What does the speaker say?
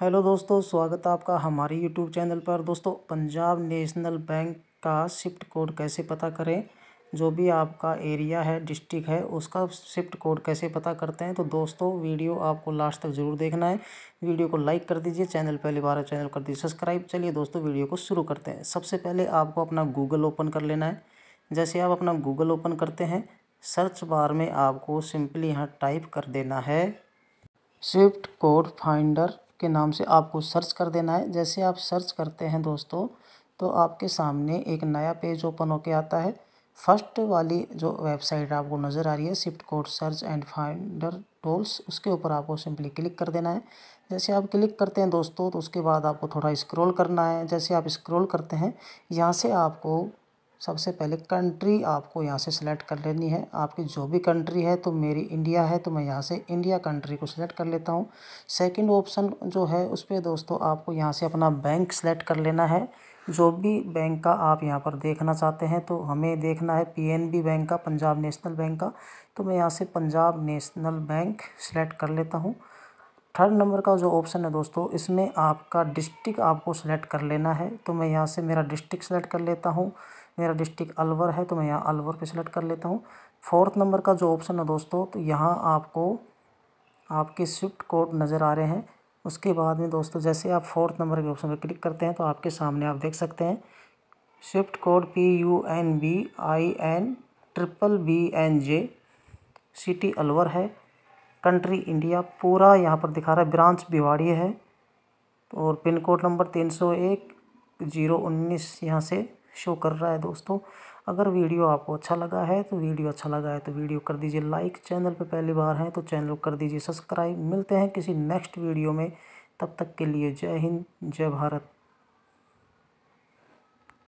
Hello दोस्तों, स्वागत है आपका हमारे यूट्यूब चैनल पर। दोस्तों, पंजाब नेशनल बैंक का शिफ्ट कोड कैसे पता करें? जो भी आपका एरिया है, डिस्ट्रिक्ट है, उसका शिफ्ट कोड कैसे पता करते हैं? तो दोस्तों, वीडियो आपको लास्ट तक ज़रूर देखना है। वीडियो को लाइक कर दीजिए, चैनल पहली बार चैनल कर दीजिए सब्सक्राइब। चलिए दोस्तों, वीडियो को शुरू करते हैं। सबसे पहले आपको अपना गूगल ओपन कर लेना है। जैसे आप अपना गूगल ओपन करते हैं, सर्च बार में आपको सिंपली यहाँ टाइप कर देना है स्विफ्ट कोड फाइंडर। के नाम से आपको सर्च कर देना है। जैसे आप सर्च करते हैं दोस्तों तो आपके सामने एक नया पेज ओपन होके आता है। फ़र्स्ट वाली जो वेबसाइट आपको नज़र आ रही है, swift code search and finder tools, उसके ऊपर आपको सिंपली क्लिक कर देना है। जैसे आप क्लिक करते हैं दोस्तों तो उसके बाद आपको थोड़ा स्क्रॉल करना है। जैसे आप स्क्रॉल करते हैं, यहाँ से आपको सबसे पहले कंट्री आपको यहाँ से सिलेक्ट कर लेनी है। आपकी जो भी कंट्री है तो मेरी इंडिया है तो मैं यहाँ से इंडिया कंट्री को सिलेक्ट कर लेता हूँ। सेकंड ऑप्शन जो है, उस पर दोस्तों आपको यहाँ से अपना बैंक सेलेक्ट कर लेना है। जो भी बैंक का आप यहाँ पर देखना चाहते हैं तो हमें देखना है पीएनबी बैंक का, पंजाब नेशनल बैंक का। तो मैं यहाँ से पंजाब नेशनल बैंक सेलेक्ट कर लेता हूँ। थर्ड नंबर का जो ऑप्शन है दोस्तों, इसमें आपका डिस्ट्रिक्ट आपको सेलेक्ट कर लेना है। तो मैं यहाँ से मेरा डिस्ट्रिक्ट सेलेक्ट कर लेता हूँ। मेरा डिस्ट्रिक्ट अलवर है तो मैं यहाँ अलवर पे सेलेक्ट कर लेता हूँ। फोर्थ नंबर का जो ऑप्शन है दोस्तों तो यहाँ आपको, आपके स्विफ्ट कोड नज़र आ रहे हैं। उसके बाद में दोस्तों, जैसे आप फोर्थ नंबर के ऑप्शन पर क्लिक करते हैं तो आपके सामने आप देख सकते हैं। Swift code P U N B I N triple B N J city Alwar है। कंट्री इंडिया पूरा यहाँ पर दिखा रहा है। ब्रांच भिवाड़ी है। और पिन कोड नंबर तीन सौ एक ज़ीरो उन्नीस यहाँ से शो कर रहा है दोस्तों। अगर वीडियो आपको अच्छा लगा है तो वीडियो अच्छा लगा है तो वीडियो कर दीजिए लाइक। चैनल पर पहली बार है तो चैनल कर दीजिए सब्सक्राइब। मिलते हैं किसी नेक्स्ट वीडियो में। तब तक के लिए जय हिंद, जय भारत।